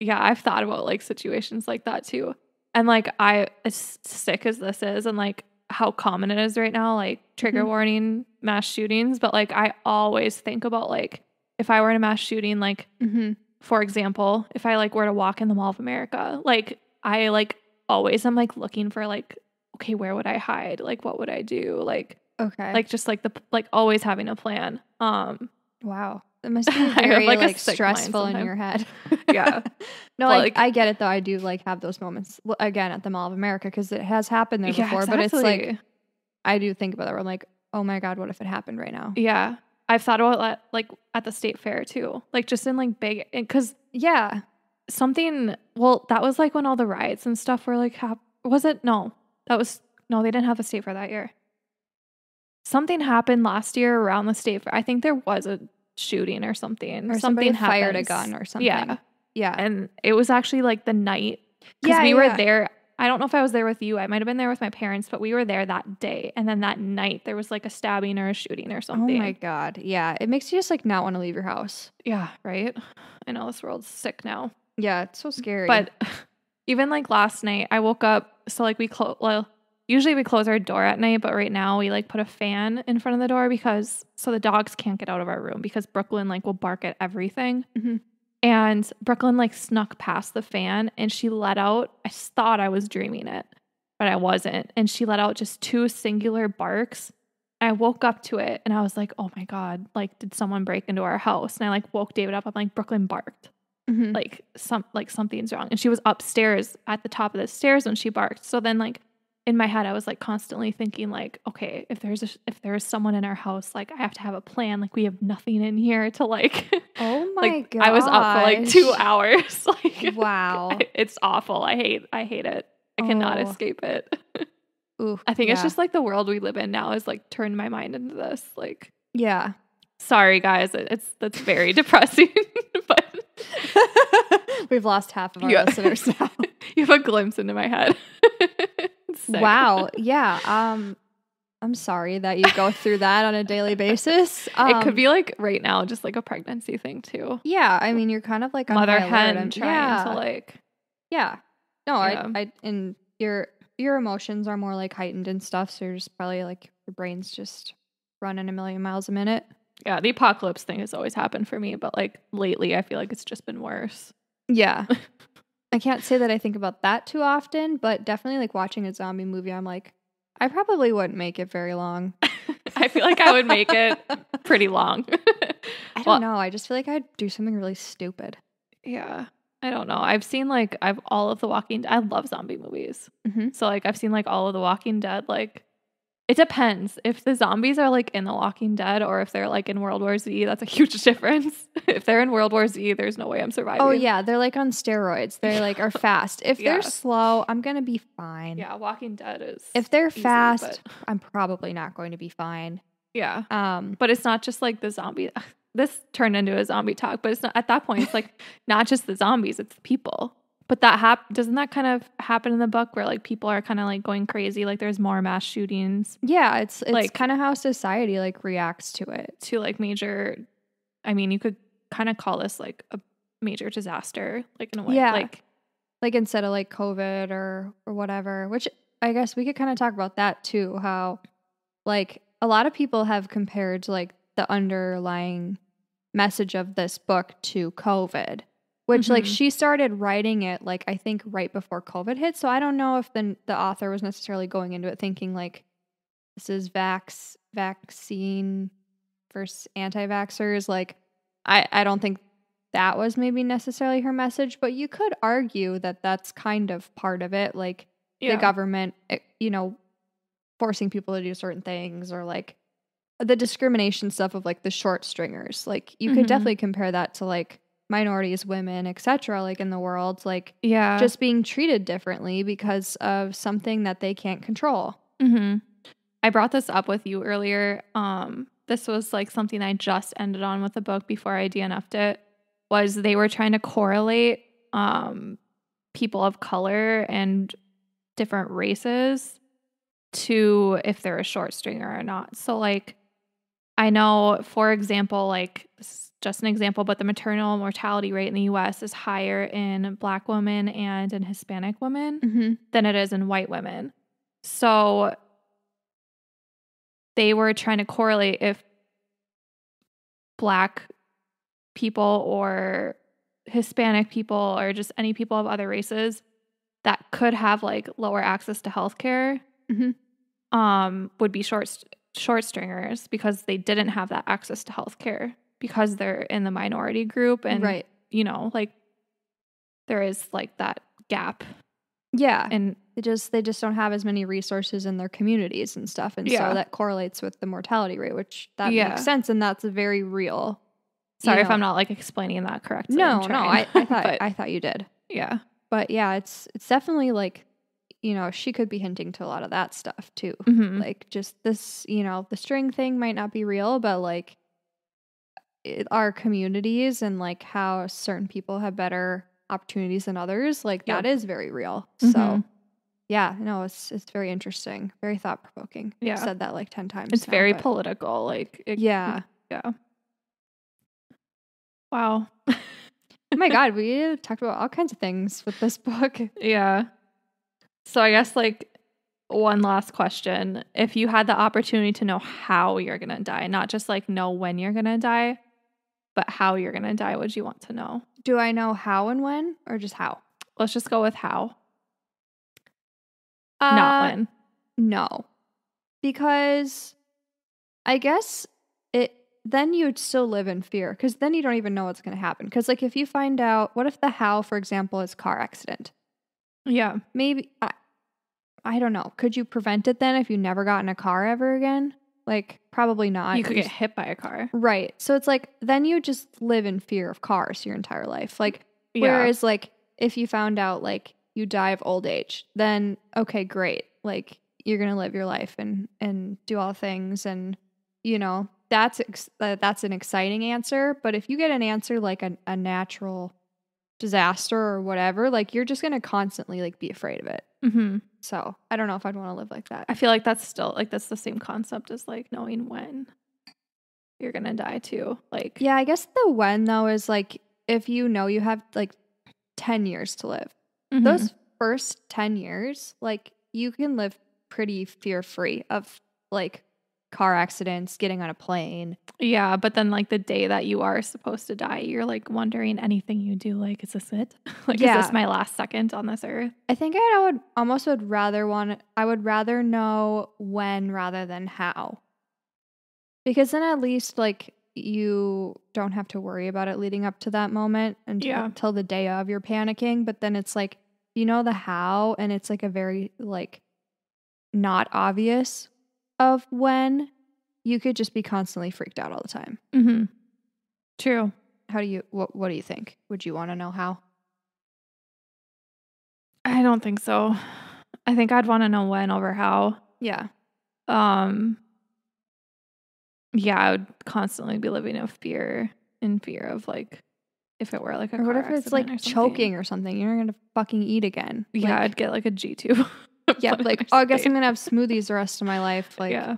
Yeah, I've thought about like situations like that too, and like I as sick as this is, and like how common it is right now, like trigger Mhm. warning mass shootings, but like I always think about like if I were in a mass shooting, like Mm-hmm. for example, if I like were to walk in the Mall of America, like I like always I'm like looking for like okay, where would I hide? Like what would I do? Like Okay. like just like the like always having a plan. Um wow, it must be very like, like, a sick mind stressful in your head. Yeah. no, But, like- I get it though. I do like have those moments again at the Mall of America because it has happened there before. But it's like. I do think about that. Where I'm like, oh my god, what if it happened right now? yeah. I've thought about that like at the state fair too. Like just in like big cuz Yeah. something well that was like when all the riots and stuff were like hap- was it no that was no they didn't have a state fair that year something happened last year around the state fair i think there was a shooting or something Or something somebody fired a gun or something. yeah Yeah. and it was actually like the night because Yeah, we were there i don't know if i was there with you i might have been there with my parents but we were there that day and then that night there was like a stabbing or a shooting or something. Oh my god. Yeah. It makes you just like not want to leave your house. yeah right i know this world's sick now Yeah. It's so scary. But even like last night, I woke up. So like we close. Well, usually we close our door at night, but right now we like put a fan in front of the door because so the dogs can't get out of our room because Brooklyn like will bark at everything. Mhm. And Brooklyn like snuck past the fan and she let out, I thought I was dreaming it, but I wasn't. And she let out just two singular barks. I woke up to it and I was like, oh my God, like, did someone break into our house? And I like woke David up. I'm like, Brooklyn barked. Mhm. Like some like something's wrong. And she was upstairs at the top of the stairs when she barked. So then like in my head, I was like constantly thinking like, okay, if there's a, if there's someone in our house, like I have to have a plan. Like we have nothing in here to like oh my like god. I was up for like two hours. like Wow. I- it's awful. I hate I hate it. I cannot Oh. escape it. Ooh, I think it's just like the world we live in now is like turned my mind into this. Like yeah. sorry guys, it- it's that's very depressing. but We've lost half of our Yeah. listeners now. you have a glimpse into my head. Wow. Yeah. Um I'm sorry that you go through that on a daily basis. Um, it could be like right now, just like a pregnancy thing too. Yeah, I mean, you're kind of like on Mother hen I'm- trying yeah. to like Yeah. No, Yeah. I, I, and your your emotions are more like heightened and stuff. So you're just probably like your brain's just running a million miles a minute. Yeah, the apocalypse thing has always happened for me, but like lately I feel like it's just been worse. Yeah. I can't say that I think about that too often, but definitely like watching a zombie movie, I'm like, I probably wouldn't make it very long. I feel like I would make it pretty long. I don't Well- know. I just feel like I'd do something really stupid. yeah. I don't know. I've seen like I've all of the Walking I love zombie movies. Mhm. So like I've seen like all of the Walking Dead like it depends. If the zombies are like in The Walking Dead or if they're like in World War Z, that's a huge difference. if they're in World War Z, there's no way I'm surviving. Oh yeah, they're like on steroids. They like are fast. If Yeah. they're slow, I'm gonna be fine. Yeah, Walking Dead is If they're easy, fast, but- I'm probably not going to be fine. yeah. Um, But it's not just like the zombie. This turned into a zombie talk, but it's not at that point. It's like not just the zombies; it's the people. But that hap- doesn't that kind of happen in the book where like people are kind of like going crazy? Like there's more mass shootings yeah, it's it's Like- kind of how society like reacts to it. to like major. I mean, you could kind of call this like a major disaster, like in a way. Yeah. Like Like instead of like COVID or or whatever, which I guess we could kind of talk about that too. How like a lot of people have compared like the underlying message of this book to COVID. Which like Mhm. she started writing it like I think right before COVID hit. So I don't know if the the author was necessarily going into it thinking like this is vax vaccine versus anti-vaxxers. Like I I don't think that was maybe necessarily her message, but you could argue that that's kind of part of it. Like yeah, the government, eh, you know, forcing people to do certain things or like the discrimination stuff of like the short stringers. Like you could Mhm. definitely compare that to like minorities, women, etc. like in the world, like yeah, just being treated differently because of something that they can't control. hmm I brought this up with you earlier. Um, this was like something I just ended on with the book before I DNF'd it. Was they were trying to correlate um, people of color and different races to if they're a short stringer or not. So, like, I know, for example, like just an example, but the maternal mortality rate in the U.S. is higher in Black women and in Hispanic women Mm-hmm. than it is in white women. So they were trying to correlate if black people or Hispanic people or just any people of other races that could have like lower access to healthcare Mhm. um would be short short stringers because they didn't have that access to healthcare because they're in the minority group and right. you know like there is like that gap Yeah. and They just they just don't have as many resources in their communities and stuff, and Yeah. so that correlates with the mortality rate, which that Yeah. makes sense, and that's a very real. you Sorry if know. I'm not like explaining that correctly. No, no, I. I thought But, I thought you did, yeah, but yeah, it's it's definitely like, you know, she could be hinting to a lot of that stuff too. Mhm. Like just this, you know, the string thing might not be real, but like our communities and like how certain people have better opportunities than others, like that is very real. So Mhm. yeah, no, it's it's very interesting, very thought provoking. Yeah. said that like ten times. it's now, very but- political. Like, it- Yeah. yeah. Wow. oh my god, we talked about all kinds of things with this book. yeah. So I guess like one last question: If you had the opportunity to know how you're gonna die, not just like know when you're gonna die, but how you're going to die would you want to know? Do I know how and when or just how? Let's just go with how, Uh, not when. No. Because I guess it then you'd still live in fear because then you don't even know what's going to happen. Because, like, if you find out, what if the how, for example, is car accident? Yeah. Maybe, I, I don't know. Could you prevent it then if you never got in a car ever again? Like, probably not. you could get hit by a car. Right. So it's like then you just live in fear of cars your entire life. Like Yeah. whereas like if you found out like you die of old age, then okay, great. Like you're going to live your life and and do all things and you know, that's ex- uh, that's an exciting answer, but if you get an answer like a, a natural disaster or whatever, like you're just going to constantly like be afraid of it. hmm So, I don't know if I'd want to live like that. I feel like that's still like that's the same concept as like knowing when you're going to die too. Like, Yeah, I guess the when though is like if you know you have like 10 years to live. mhm. Those first 10 years, like you can live pretty fear free of like car accidents, getting on a plane. Yeah, but then like the day that you are supposed to die, you're like wondering anything you do, like, is this it? like, is this my last second on this earth? I think I would almost would rather want I would rather know when rather than how. Because then at least like you don't have to worry about it leading up to that moment until, Yeah. until the day of you're panicking. But then it's like you know the how and it's like a very like not obvious of when you could just be constantly freaked out all the time. Mm-hmm. True. How do you what what do you think? Would you want to know how? I don't think so. I think I'd want to know when over how. Yeah. Um, yeah, I would constantly be living in fear, in fear of like if it were like a Or what if it's like or choking or something? You're not gonna fucking eat again. Yeah, Like- I'd get like a G tube. Yeah, like oh, I guess I'm gonna have smoothies the rest of my life. Like, yeah,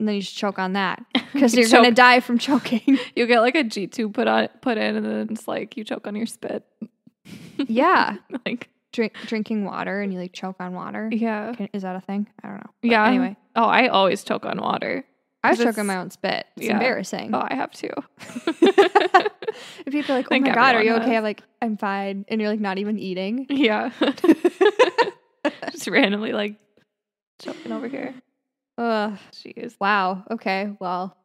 and then you just choke on that because You you're gonna die from choking. You get like a G tube put on put in, and then it's like you choke on your spit. yeah, like Drink, drinking water and you like choke on water. yeah, Can, is that a thing? I don't know. But yeah. Anyway, Oh, I always choke on water. I choke on my own spit. It's yeah. embarrassing. Oh, I have to. if people are like, "Oh my god, are you okay?" has. I'm like, "I'm fine," and you're like not even eating. yeah, just randomly like choking over here. Ugh. Jeez. Wow. Okay. Well,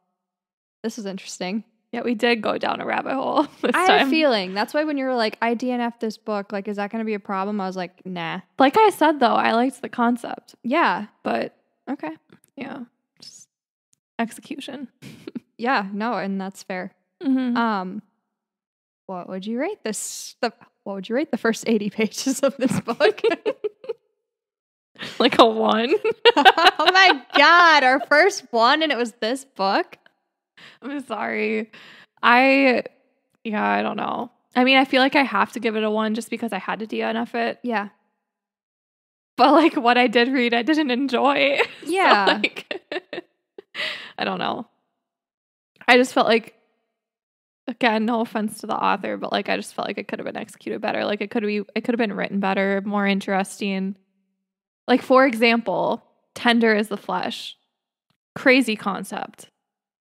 this is interesting. Yeah, we did go down a rabbit hole this I had time. a feeling. That's why when you were like, I DNF this book, like, is that going to be a problem? I was like, nah. like I said though, I liked the concept, Yeah. but Okay. yeah, just execution. Yeah. No, and that's fair. Mhm. Um, what would you rate this? The what would you rate the first eighty pages of this book? like a one. oh my god, our first one, and it was this book. I'm sorry. I yeah, I don't know. I mean, I feel like I have to give it a one just because I had to DNF it. Yeah. But like what I did read, I didn't enjoy. So, Yeah. like, I don't know. I just felt like again, no offense to the author, but like I just felt like it could have been executed better. Like it could be it could have been written better, more interesting. Like for example, tender is the flesh. Crazy concept.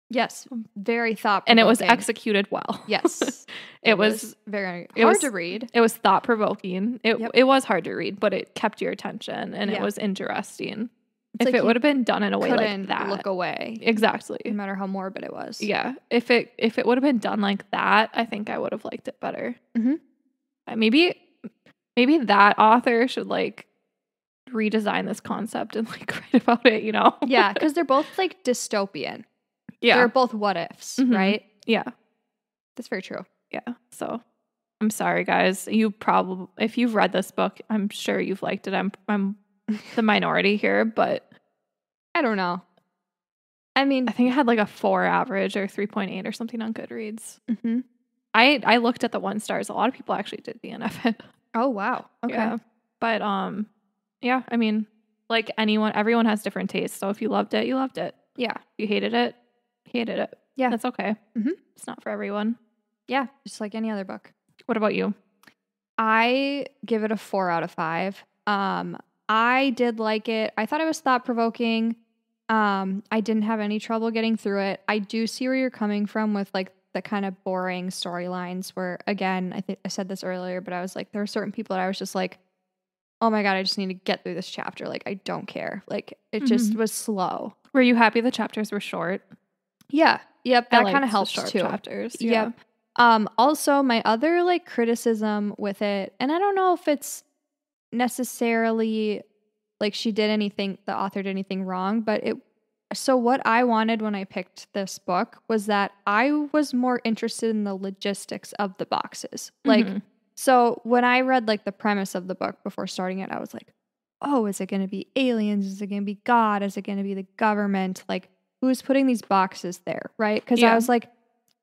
Yes. Very thought. And it was executed well. Yes. It was very it hard was- to read. it was thought provoking. It Yep. it was hard to read, but it kept your attention and it was interesting. It's if like it would have been done in a way like that. look away, exactly. no matter how morbid it was. Yeah. If it if it would have been done like that, I think I would have liked it better. Mhm. Uh, Maybe maybe that author should like redesign this concept and like write about it, you know? Yeah, because they're both like dystopian. yeah. They're both what ifs, Mhm. right? yeah. That's very true. Yeah. So I'm sorry guys. You probably if you've read this book, I'm sure you've liked it. I'm I'm the minority here, but I don't know. I mean, I think it had like a 4 average or 3.8 or something on Goodreads. mhm. I I looked at the one stars. A lot of people actually did DNF it. oh wow, okay, Yeah. But um yeah, I mean, like anyone everyone has different tastes. So if you loved it, you loved it. yeah, If you hated it, hated it. Yeah. That's okay. Mhm. It's not for everyone. yeah, just like any other book. What about you? I give it a four out of five. Um, I did like it. I thought it was thought provoking. Um, I didn't have any trouble getting through it. I do see where you're coming from with like the kind of boring storylines where again, I think I said this earlier, but I was like there are certain people that I was just like oh my god, I just need to get through this chapter. Like I don't care. Like it just Mhm. was slow. Were you happy the chapters were short? Yeah. Yep, that kind of helps too. Chapters. Yep. Um, also, my other like criticism with it, and I don't know if it's necessarily like she did anything, the author did anything wrong, but it. So, what I wanted when I picked this book was that I was more interested in the logistics of the boxes. Like, Mhm. So when I read like the premise of the book before starting it, I was like, oh, is it going to be aliens? Is it going to be God? Is it going to be the government? Like, who's putting these boxes there? Right. Because Yeah. I was like,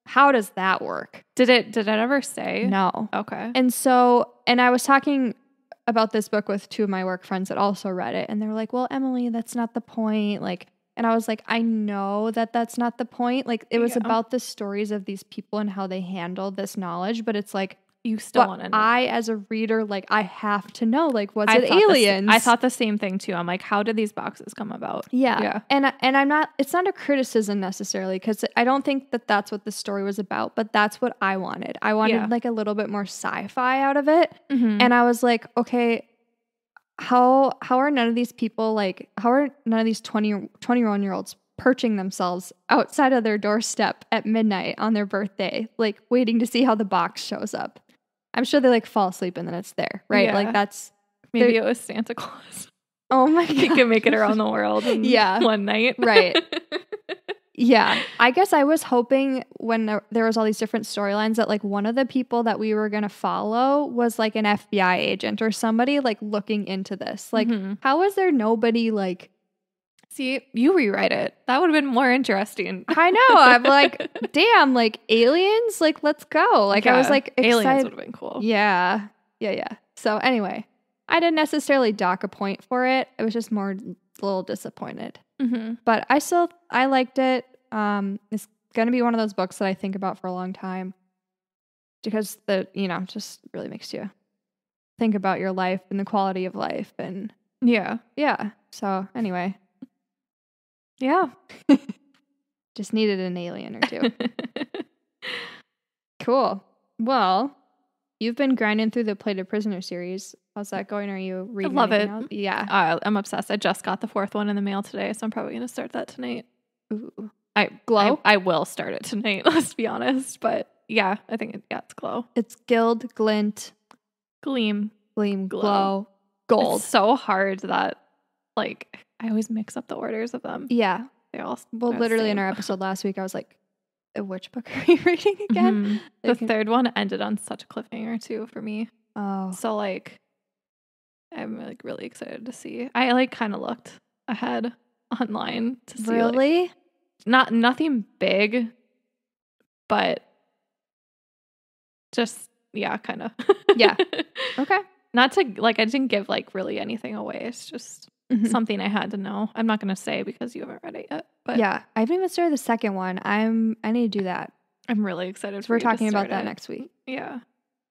how does that work? did it? Did it ever say? No. Okay. And so, and I was talking about this book with two of my work friends that also read it. And they were like, well, Emily, that's not the point. Like, and I was like, I know that that's not the point. Like, it was Yeah. about the stories of these people and how they handle this knowledge. But it's like, you still but want to know. I, as a reader, like, I have to know, like, was I it thought the aliens? I thought the same thing too. I'm like, how did these boxes come about? Yeah. Yeah. And and I'm not it's not a criticism necessarily cuz I don't think that that's what the story was about, but that's what I wanted. I wanted Yeah. like a little bit more sci-fi out of it. Mhm. And I was like, okay, how how are none of these people like how are none of these 20 21 year olds perching themselves outside of their doorstep at midnight on their birthday, like waiting to see how the box shows up? I'm sure they like fall asleep and then it's there, right? Yeah. Like that's Maybe it was Santa Claus. oh my he can make it around the world in Yeah. one night. Right. Yeah, I guess I was hoping when there, there was all these different storylines that like one of the people that we were gonna follow was like an FBI agent or somebody like looking into this. Like, Mhm. how is there nobody like? See, you rewrite it. That would have been more interesting. I know. I'm like, damn, like aliens. Like, let's go. Like, I was Yeah. like aliens would have been cool. Yeah, yeah, yeah. So anyway, I didn't necessarily dock a point for it. I was just more a little disappointed. hmm but I still I liked it. Um, it's gonna be one of those books that I think about for a long time because the you know just really makes you think about your life and the quality of life and Yeah. yeah. So anyway, Yeah. just needed an alien or two. cool. Well, you've been grinding through the Plated Prisoner series. How's that going? Are you reading? love it. else? Yeah. uh, I'm obsessed. I just got the fourth one in the mail today, so I'm probably going to start that tonight. Ooh. I Glow? I, I will start it tonight. Let's be honest, but yeah, I think it, yeah, it's glow, It's Gild, Glint, gleam, Gleam, Glow. Glow, Gold. It's so hard that like I always mix up the orders of them. yeah. They all Well, literally in our episode last week, I was like, "Uh, "Which book are you reading again?" Mhm. The can- third one ended on such a cliffhanger too for me. Oh, So like, I'm like really excited to see. I like kind of looked ahead online to see like, really? not nothing big, but just yeah, kind of. Yeah. Okay. Not to like I didn't give like really anything away. It's just Mhm. something I had to know. I'm not gonna say because you haven't read it yet, but yeah, I haven't even started the second one. I'm. I need to do that. I'm really excited. So we're to talking about that it. next week. Yeah,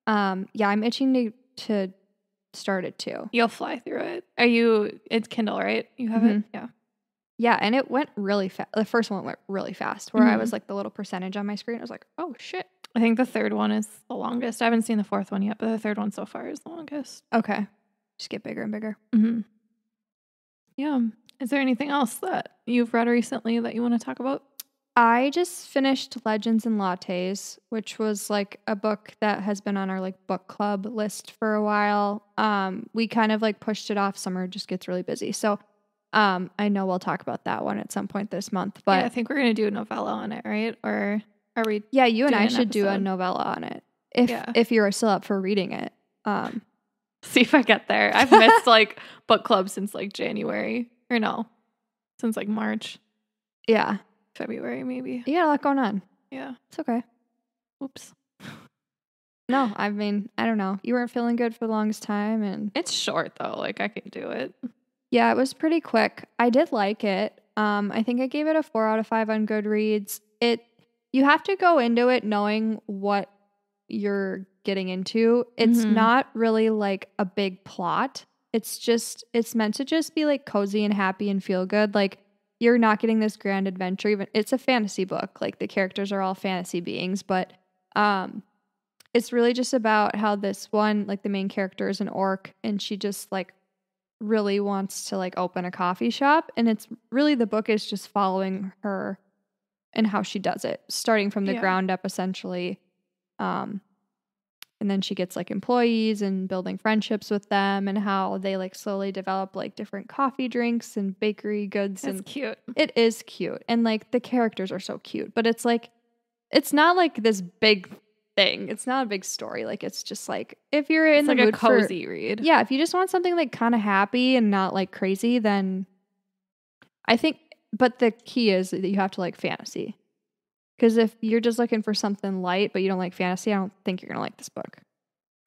Um. Yeah, I'm itching to to start it too. you'll fly through it. Are you? It's Kindle, right? You have Mhm. it. Yeah. Yeah, and it went really fast. The first one went really fast, where I Mhm. was like the little percentage on my screen. I was like, "Oh shit." I think the third one is the longest. I haven't seen the fourth one yet, but the third one so far is the longest. Okay. Just get bigger and bigger. Mm-hmm. Yeah. Is there anything else that you've read recently that you want to talk about? I just finished Legends and Lattes, which was like a book that has been on our like book club list for a while. Um, we kind of like pushed it off. Summer just gets really busy, so um, I know we'll talk about that one at some point this month. But But I think we're gonna do a novella on it, right? Or are we? yeah, you and I an should do a novella on it if Yeah. if you're still up for reading it. Um, See if I get there. I've missed like book club since like January or no, since like March, yeah, February maybe. you got a lot going on. Yeah. It's okay. Oops. No, I mean, I don't know. You weren't feeling good for the longest time, and It's short though. Like I can do it. Yeah, it was pretty quick. I did like it. Um, I think I gave it a four out of five on Goodreads. It you have to go into it knowing what you're getting into. It's Mhm. not really like a big plot. It's just it's meant to just be like cozy and happy and feel good. Like you're not getting this grand adventure. Even it's a fantasy book. Like the characters are all fantasy beings, but um, it's really just about how this one, like the main character, is an orc, and she just like really wants to like open a coffee shop, and it's really the book is just following her and how she does it, starting from the Yeah. ground up, essentially. Um, and then she gets like employees and building friendships with them and how they like slowly develop like different coffee drinks and bakery goods That's and cute. it is cute and like the characters are so cute but it's like it's not like this big thing it's not a big story like it's just like if you're in It's the like a mood for- cozy read. yeah if you just want something like kind of happy and not like crazy then i think but the key is that you have to like fantasy because if you're just looking for something light but you don't like fantasy i don't think you're gonna like this book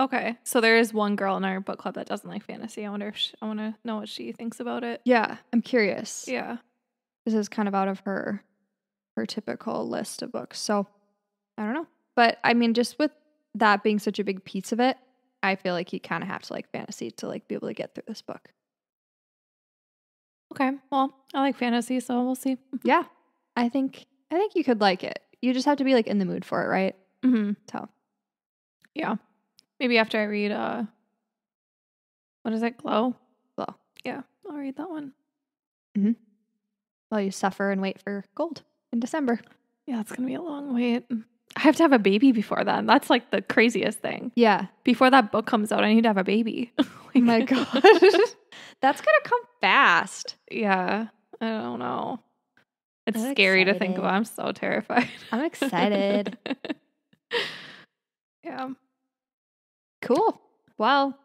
Okay. So there is one girl in our book club that doesn't like fantasy. I wonder if she, I want to know what she thinks about it. yeah i'm curious Yeah. this is kind of out of her her typical list of books. So I don't know. But I mean just with that being such a big piece of it, I feel like you kind of have to like fantasy to like be able to get through this book. Okay. Well, I like fantasy, so we'll see. Yeah. I think I think you could like it. You just have to be like in the mood for it, right? Mm-hmm. So Yeah. Maybe after I read uh what is it? Glow? Glow. Yeah. I'll read that one. Mm-hmm. While you suffer and wait for gold in December. Yeah, it's gonna be a long wait. I have to have a baby before then. That's like the craziest thing. Yeah. Before that book comes out, I need to have a baby. Oh my god. That's gonna come fast. yeah. I don't know. It's I'm scary to think excited. about. I'm so terrified. I'm excited. yeah. cool. Well,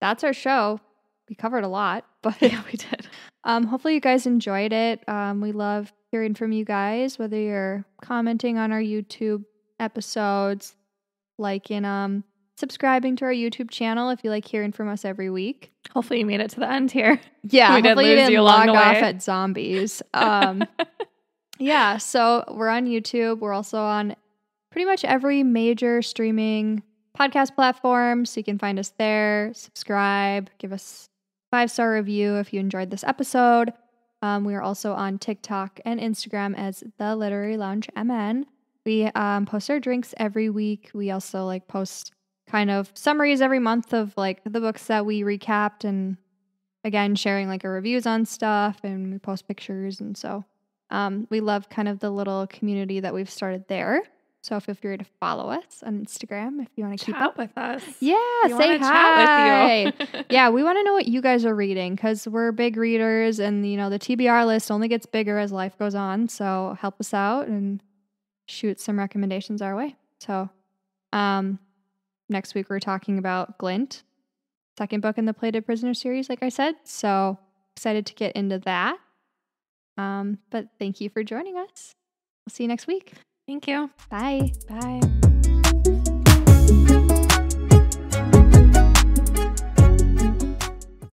that's our show. We covered a lot, but Yeah, we did. Um, hopefully you guys enjoyed it. Um, we love hearing from you guys, whether you're commenting on our YouTube episodes, liking um, subscribing to our YouTube channel if you like hearing from us every week. Hopefully you made it to the end here. Yeah, We did hopefully you lose didn't you log off at zombies. Um, yeah, so we're on YouTube. We're also on pretty much every major streaming podcast platform, so you can find us there. Subscribe, give us five star review if you enjoyed this episode. Um, we are also on TikTok and Instagram as the Literary Lounge MN. We um, post our drinks every week. We also like post kind of summaries every month of like the books that we recapped and again sharing like our reviews on stuff and we post pictures and so um, we love kind of the little community that we've started there. So feel free to follow us on Instagram if you want to keep up. with us. Yeah, say hi. Chat with you. yeah, we want to know what you guys are reading because we're big readers, and you know the TBR list only gets bigger as life goes on. So help us out and shoot some recommendations our way. So, um, next week we're talking about Glint, second book in the Plated Prisoner series, like I said. So excited to get into that. Um, but thank you for joining us. We'll see you next week. Thank you. Bye. Bye.